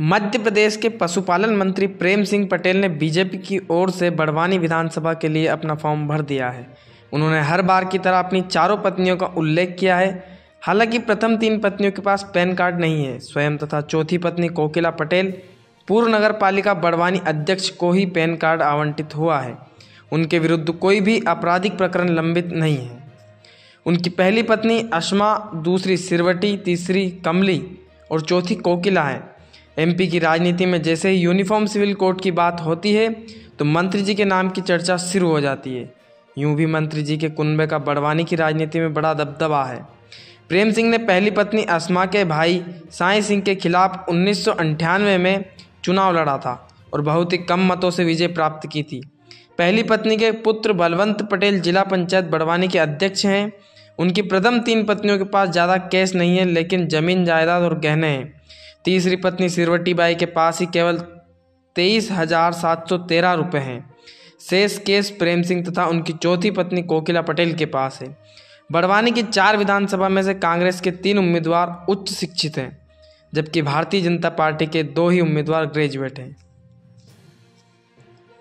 मध्य प्रदेश के पशुपालन मंत्री प्रेम सिंह पटेल ने बीजेपी की ओर से बड़वानी विधानसभा के लिए अपना फॉर्म भर दिया है। उन्होंने हर बार की तरह अपनी चारों पत्नियों का उल्लेख किया है। हालाँकि प्रथम तीन पत्नियों के पास पैन कार्ड नहीं है। स्वयं तथा चौथी पत्नी कोकिला पटेल, पूर्व नगर पालिका बड़वानी अध्यक्ष को ही पैन कार्ड आवंटित हुआ है। उनके विरुद्ध कोई भी आपराधिक प्रकरण लंबित नहीं है। उनकी पहली पत्नी अशमा, दूसरी सिरवटी, तीसरी कमली और चौथी कोकिला है। एमपी की राजनीति में जैसे ही यूनिफॉर्म सिविल कोड की बात होती है तो मंत्री जी के नाम की चर्चा शुरू हो जाती है। यूँ भी मंत्री जी के कुनबे का बड़वानी की राजनीति में बड़ा दबदबा है। प्रेम सिंह ने पहली पत्नी अस्मा के भाई साई सिंह के खिलाफ उन्नीस में चुनाव लड़ा था और बहुत ही कम मतों से विजय प्राप्त की थी। पहली पत्नी के पुत्र बलवंत पटेल जिला पंचायत बड़वानी के अध्यक्ष हैं। उनकी प्रथम तीन पत्नियों के पास ज़्यादा कैश नहीं है, लेकिन ज़मीन जायदाद और गहने हैं। तीसरी पत्नी सिरवटी बाई के पास ही केवल तेईस हज़ार सात सौ तेरह रुपये हैं। शेष केस प्रेम सिंह तथा उनकी चौथी पत्नी कोकिला पटेल के पास है। बड़वानी की चार विधानसभा में से कांग्रेस के तीन उम्मीदवार उच्च शिक्षित हैं, जबकि भारतीय जनता पार्टी के दो ही उम्मीदवार ग्रेजुएट हैं।